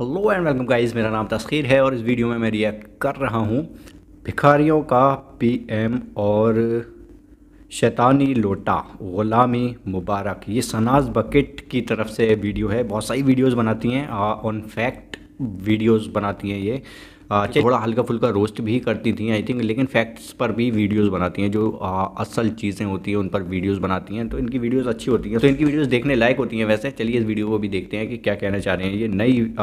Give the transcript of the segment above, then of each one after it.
Hello and welcome guys मेरा नाम तस्खीर है और इस वीडियो में मैं रिएक्ट कर रहा हूँ भिखारियों का पीएम और शैतानी लोटा, ग़ुलामी मुबारक। ये सनाज बकेट की तरफ़ से वीडियो है। बहुत सारी वीडियोस बनाती हैं। ऑन फैक्ट वीडियोस बनाती हैं ये। थोड़ा हल्का फुल्का रोस्ट भी करती थी आई थिंक लेकिन फैक्ट्स पर भी वीडियोस बनाती हैं जो आ, असल चीज़ें होती हैं उन पर वीडियोस बनाती हैं तो इनकी वीडियोस अच्छी होती हैं। तो इनकी वीडियोस देखने लायक होती हैं वैसे। चलिए इस वीडियो को भी देखते हैं कि क्या कहना चाह रहे हैं। ये नई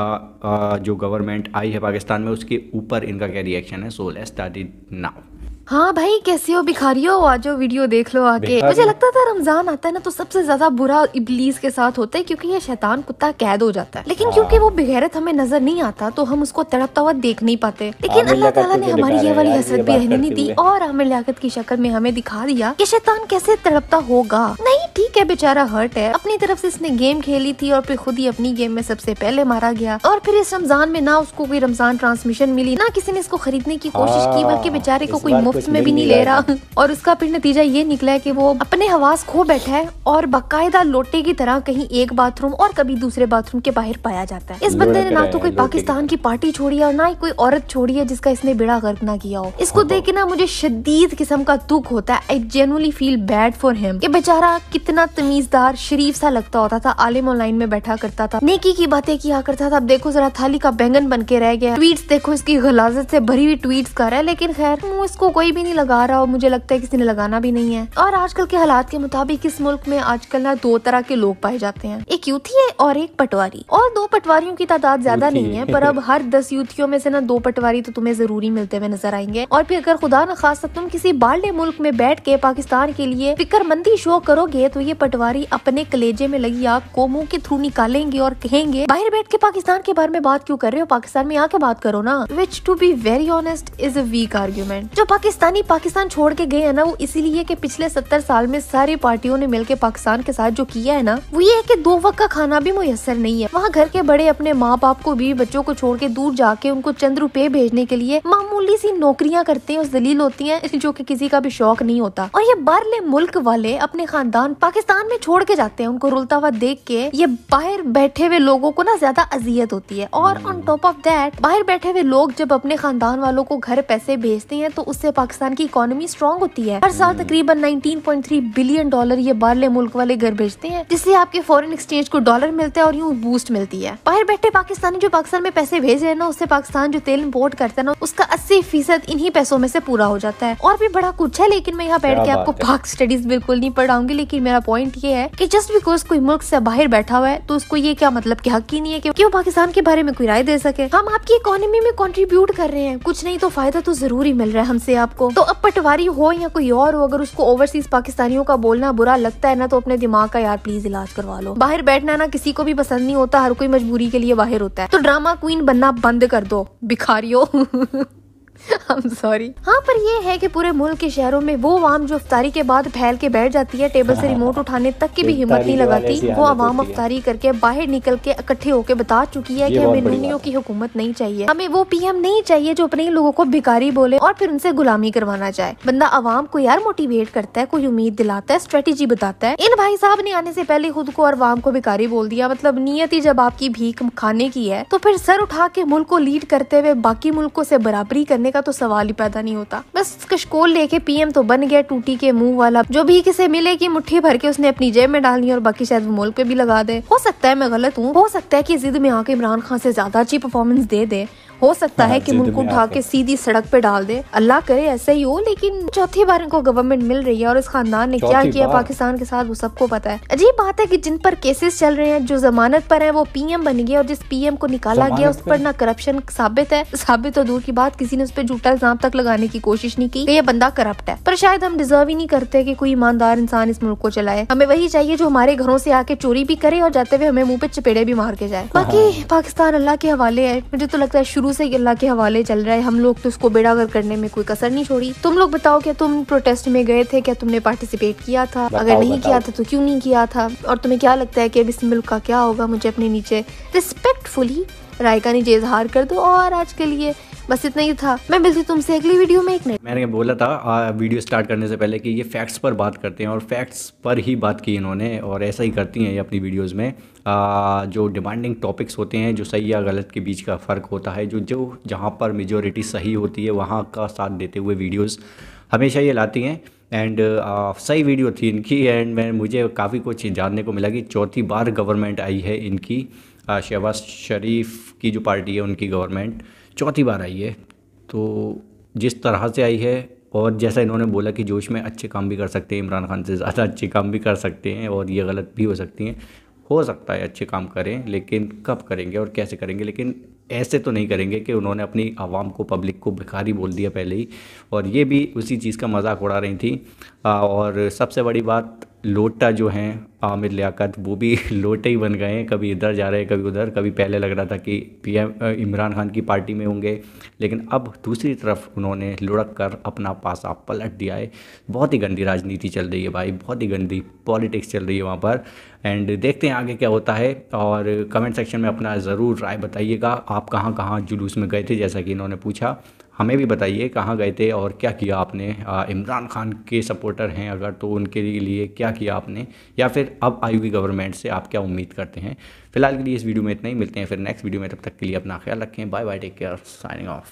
जो गवर्नमेंट आई है पाकिस्तान में उसके ऊपर इनका क्या रिएक्शन है? So let's start it now हाँ भाई कैसे हो? भिखारी हो? आज वीडियो देख लो आके। मुझे लगता था रमज़ान आता है ना तो सबसे ज़्यादा बुरा इबलीस के साथ होता है क्योंकि ये शैतान कुत्ता कैद हो जाता है। लेकिन हाँ। क्योंकि वो बेगैरत हमें नज़र नहीं आता तो हम उसको तड़पता हुआ देख नहीं पाते। लेकिन अल्लाह ताला ने हमारी ये वाली हसरत भी रहने नहीं दी और हमें लियाकत की शक्ल में हमें दिखा दिया कि शैतान कैसे तड़पता होगा। नहीं ठीक है बेचारा हर्ट है। अपनी तरफ़ से इसने गेम खेली थी और फिर खुद ही अपनी गेम में सबसे पहले मारा गया। और फिर इस रमज़ान में ना उसको कोई रमज़ान ट्रांसमिशन मिली ना किसी ने इसको खरीदने की कोशिश की बल्कि हाँ, बेचारे को कोई मुफ़्त में भी नहीं ले रहा। और उसका फिर नतीजा ये निकला है कि वो अपने हवास खो बैठा है और बाकायदा लोटे की तरह कहीं एक बाथरूम और कभी दूसरे बाथरूम के बाहर पाया जाता है। इस बंदे ने ना तो कोई पाकिस्तान की पार्टी छोड़ी है और ना ही कोई औरत छोड़ी है जिसका इसने बेड़ा गर्क ना किया हो। इसको देख के ना मुझे शदीद किस्म का दुख होता है। I genuinely feel bad for him कि बेचारा कितना तमीजदार शरीफ सा लगता होता था। आलिम ऑनलाइन में बैठा करता था। नेकी की बातें किया करता था। अब देखो जरा थाली का बैंगन बन के रह गया। ट्वीट देखो इसकी गलाजत से भरी हुई ट्वीट कर रहा है। लेकिन खैर इसको कोई भी नहीं लगा रहा और मुझे लगता है किसी ने लगाना भी नहीं है। और आजकल के हालात के मुताबिक इस मुल्क में आजकल ना दो तरह के लोग पाए जाते हैं। एक यूथी है और एक पटवारी। और दो पटवारियों की तादाद ज़्यादा नहीं है पर अब हर दस यूथियों में से ना दो पटवारी तो तुम्हें ज़रूरी मिलते हुए नज़र आएँगे। और फिर अगर खुदा न खास तुम किसी बाले मुल्क में बैठ के पाकिस्तान के लिए फिक्रमंदी शो करोगे तो ये पटवारी अपने कलेजे में लगी आग को मुँह के थ्रू निकालेंगे और कहेंगे बाहर बैठ के पाकिस्तान के बारे में बात क्यों कर रहे हो? पाकिस्तान में आके बात करो ना। Which to be very honest is a weak argument जो पाकिस्तानी पाकिस्तान छोड़ के गए है ना, वो इसीलिए कि पिछले सत्तर साल में सारी पार्टियों ने मिलकर पाकिस्तान के साथ जो किया है ना, वो ये है कि दो वक्त का खाना भी मुयसर नहीं है। वहाँ घर के बड़े अपने माँ बाप को भी, बच्चों को छोड़ के दूर जाके उनको चंद रुपए भेजने के लिए मामूली सी नौकरियाँ करते हैं, उस दलील होती है, जो की किसी का भी शौक नहीं होता। और ये बारले मुल्क वाले अपने खानदान पाकिस्तान में छोड़ के जाते हैं, उनको रुलता हुआ देख के ये बाहर बैठे हुए लोगों को ना ज़्यादा अजियत होती है। और ऑन टॉप ऑफ़ दैट बाहर बैठे हुए लोग जब अपने खानदान वालों को घर पैसे भेजते हैं तो उससे पाकिस्तान की इकोनॉमी स्ट्रॉन्ग होती है। हर साल तकरीबन 19.3 बिलियन डॉलर ये बारले मुल्क वाले घर भेजते हैं जिससे आपके फॉरेन एक्सचेंज को डॉलर मिलता है और यूँ बूस्ट मिलती है। बाहर बैठे पाकिस्तानी जो पाकिस्तान में पैसे भेज रहे हैं ना उससे पाकिस्तान जो तेल इम्पोर्ट करता है ना उसका अस्सी फ़ीसद इन्हीं पैसों में से पूरा हो जाता है। और भी बड़ा कुछ है लेकिन मैं यहाँ बैठ के आपको पाक स्टडीज़ बिल्कुल नहीं पढ़ाऊँगी लेकिन मेरा पॉइंट ये है की जस्ट बिकॉज़ कोई मुल्क से बाहर बैठा हुआ है तो उसको ये क्या मतलब की हक ही नहीं है की वो पाकिस्तान के बारे में कोई राय दे सके? हम आपकी इकोनॉमी में कॉन्ट्रीब्यूट कर रहे हैं। कुछ नहीं तो फ़ायदा तो ज़रूरी मिल रहा है हमसे आपको। तो अब पटवारी हो या कोई और हो, अगर उसको ओवरसीज पाकिस्तानियों का बोलना बुरा लगता है ना तो अपने दिमाग का यार प्लीज़ इलाज करवा लो। बाहर बैठना ना किसी को भी पसंद नहीं होता, हर कोई मजबूरी के लिए बाहर होता है। तो ड्रामा क्वीन बनना बंद कर दो, भिखारियों। सॉरी हाँ पर ये है कि पूरे मुल्क के शहरों में वो आवाम जो अफ्तारी के बाद फैल के बैठ जाती है टेबल से रिमोट उठाने तक की भी हिम्मत नहीं लगाती वो आवाम अफ्तारी करके बाहर निकल के इकट्ठे होकर बता चुकी है कि हमें नूनियों की हुकूमत नहीं चाहिए। हमें वो पीएम नहीं चाहिए जो अपने लोगों को भिकारी बोले और फिर उनसे गुलामी करवाना चाहे। बंदा आवाम को यार मोटिवेट करता है कोई उम्मीद दिलाता है स्ट्रेटेजी बताता है। इन भाई साहब ने आने से पहले खुद को और आवाम को भिकारी बोल दिया। मतलब नियत ही जब आपकी भीख खाने की है तो फिर सर उठा के मुल्क को लीड करते हुए बाकी मुल्कों से बराबरी करने का तो सवाल ही पैदा नहीं होता। बस कशकोल लेके पीएम तो बन गया टूटी के मुँह वाला। जो भी किसे मिले की मुठ्ठी भर के उसने अपनी जेब में डालनी और बाकी शायद वो मुल्क पे भी लगा दे। हो सकता है मैं गलत हूँ। हो सकता है की जिद में आके इमरान खान से ज़्यादा अच्छी परफॉर्मेंस दे दे। हो सकता है हाँ, कि मुल्क उठा के सीधी सड़क पे डाल दे। अल्लाह करे ऐसा ही हो लेकिन चौथी बार इनको गवर्नमेंट मिल रही है और इस खानदान ने क्या किया पाकिस्तान के साथ वो सबको पता है। अजीब बात है की जिन पर केसेस चल रहे हैं जो जमानत पर है वो पीएम बन गया और जिस पीएम को निकाला गया उस पर? ना करप्शन साबित है। साबित तो दूर की बात किसी ने उस पर झूठा इल्ज़ाम तक लगाने की कोशिश नहीं की ये बंदा करप्ट है। पर शायद हम डिजर्व ही नहीं करते की कोई ईमानदार इंसान इस मुल्क को चलाए। हमें वही चाहिए जो हमारे घरों से आके चोरी भी करे और जाते हुए हमें मुँह पे चपेड़े भी मार के जाए। बाकी पाकिस्तान अल्लाह के हवाले है। मुझे तो लगता है शुरू से अल्लाह के हवाले हवाले चल रहा है। हम लोग तो उसको बेड़ागर करने में कोई कसर नहीं छोड़ी। तुम लोग बताओ क्या तुम प्रोटेस्ट में गए थे? क्या तुमने पार्टिसिपेट किया था? अगर नहीं किया था तो क्यों नहीं किया था? और तुम्हें क्या लगता है कि अब इस मुल्क का क्या होगा? मुझे अपने नीचे रिस्पेक्टफुली राय का नीचे इजहार कर दो। और आज के लिए बस इतना ही था। मैं मिलती तुमसे अगली वीडियो में एक नई मैंने बोला था आ, वीडियो स्टार्ट करने से पहले कि ये फैक्ट्स पर बात करते हैं और फैक्ट्स पर ही बात की इन्होंने और ऐसा ही करती हैं ये अपनी वीडियोज़ में। आ, जो डिमांडिंग टॉपिक्स होते हैं जो सही या गलत के बीच का फ़र्क होता है जो जो जहाँ पर मेजोरिटी सही होती है वहाँ का साथ देते हुए वीडियोज़ हमेशा ये लाती हैं। एंड uh, सही वीडियो थी इनकी एंड मैं मुझे काफ़ी कुछ जानने को मिला कि चौथी बार गवर्नमेंट आई है इनकी शहबाज शरीफ की जो पार्टी है उनकी गवर्नमेंट चौथी बार आई है। तो जिस तरह से आई है और जैसा इन्होंने बोला कि जोश में अच्छे काम भी कर सकते हैं, इमरान खान से ज़्यादा अच्छे काम भी कर सकते हैं और ये गलत भी हो सकती हैं। हो सकता है अच्छे काम करें, लेकिन कब करेंगे और कैसे करेंगे? लेकिन ऐसे तो नहीं करेंगे कि उन्होंने अपनी आवाम को, पब्लिक को भिखारी बोल दिया पहले ही। और ये भी उसी चीज़ का मज़ाक उड़ा रही थी। और सबसे बड़ी बात लोटा जो हैं, आमिर लियाकत, वो भी लोटे ही बन गए हैं। कभी इधर जा रहे हैं, कभी उधर। कभी पहले लग रहा था कि पीएम इमरान खान की पार्टी में होंगे, लेकिन अब दूसरी तरफ़ उन्होंने लुढ़क कर अपना पासा पलट दिया है। बहुत ही गंदी राजनीति चल रही है भाई, बहुत ही गंदी पॉलिटिक्स चल रही है वहाँ पर। एंड देखते हैं आगे क्या होता है, और कमेंट सेक्शन में अपना ज़रूर राय बताइएगा। आप कहाँ कहाँ जुलूस में गए थे, जैसा कि इन्होंने पूछा। हमें भी बताइए कहाँ गए थे और क्या किया आपने? इमरान खान के सपोर्टर हैं अगर तो उनके लिए क्या किया आपने? या फिर अब आई हुई गवर्नमेंट से आप क्या उम्मीद करते हैं? फ़िलहाल के लिए इस वीडियो में इतना ही। मिलते हैं फिर नेक्स्ट वीडियो में। तब तक के लिए अपना ख्याल रखें। Bye bye take care signing off